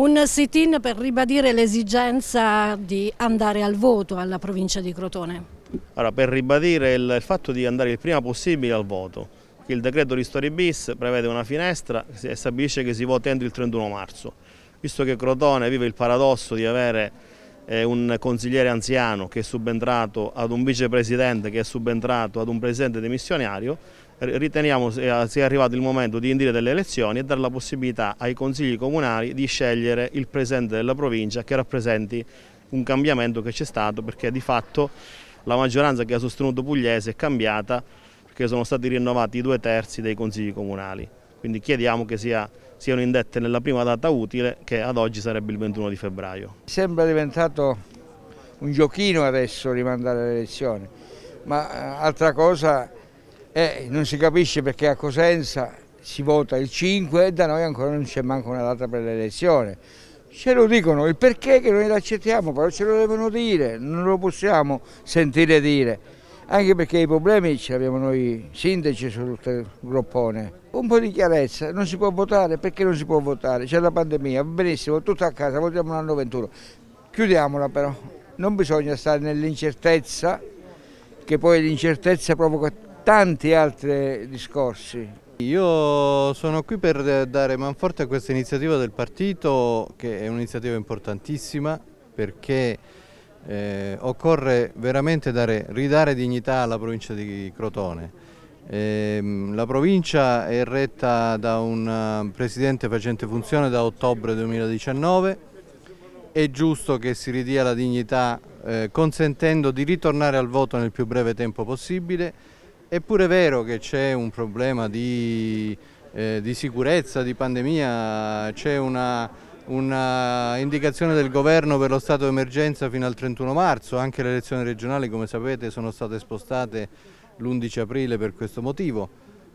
Un sit-in per ribadire l'esigenza di andare al voto alla provincia di Crotone. Allora, per ribadire il, fatto di andare il prima possibile al voto, il decreto Ristori bis prevede una finestra e stabilisce che si vota entro il 31 marzo. Visto che Crotone vive il paradosso di avere eh, un consigliere anziano che è subentrato ad un vicepresidente che è subentrato ad un presidente demissionario, riteniamo sia arrivato il momento di indire delle elezioni e dare la possibilità ai consigli comunali di scegliere il presidente della provincia che rappresenti un cambiamento che c'è stato perché di fatto la maggioranza che ha sostenuto Pugliese è cambiata perché sono stati rinnovati i due terzi dei consigli comunali. Quindi chiediamo che sia, siano indette nella prima data utile che ad oggi sarebbe il 21 di febbraio. Sembra diventato un giochino adesso rimandare le elezioni, ma eh, altra cosa è non si capisce perché a Cosenza si vota il 5 e da noi ancora non c'è manco una data per l'elezione. Ce lo dicono, il perché che noi l'accettiamo, però ce lo devono dire, non lo possiamo sentire dire, anche perché i problemi ce li abbiamo noi sindaci sul groppone. Un po' di chiarezza, non si può votare, perché non si può votare? C'è la pandemia, benissimo, tutto a casa, votiamo l'anno 21. Chiudiamola però, non bisogna stare nell'incertezza, che poi l'incertezza provoca tanti altri discorsi. Io sono qui per dare manforte a questa iniziativa del partito che è un'iniziativa importantissima perché eh, occorre veramente dare, ridare dignità alla provincia di Crotone. Eh, la provincia è retta da un eh, presidente facente funzione da ottobre 2019, è giusto che si ridia la dignità eh, consentendo di ritornare al voto nel più breve tempo possibile è pure vero che c'è un problema di, eh, di, sicurezza, di pandemia, c'è una, una, indicazione del governo per lo stato d'emergenza fino al 31 marzo, anche le elezioni regionali come sapete sono state spostate l'11 aprile per questo motivo,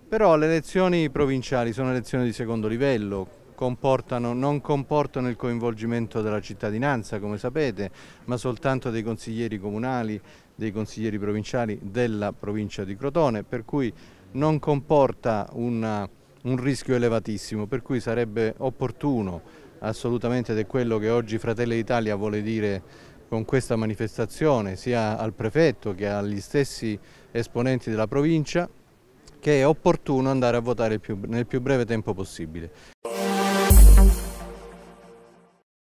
però le elezioni provinciali sono elezioni di secondo livello, comportano, non comportano il coinvolgimento della cittadinanza, come sapete, ma soltanto dei consiglieri comunali, dei consiglieri provinciali della provincia di Crotone, per cui non comporta una, un rischio elevatissimo, per cui sarebbe opportuno assolutamente ed è quello che oggi Fratelli d'Italia vuole dire con questa manifestazione sia al prefetto che agli stessi esponenti della provincia che è opportuno andare a votare nel più breve tempo possibile.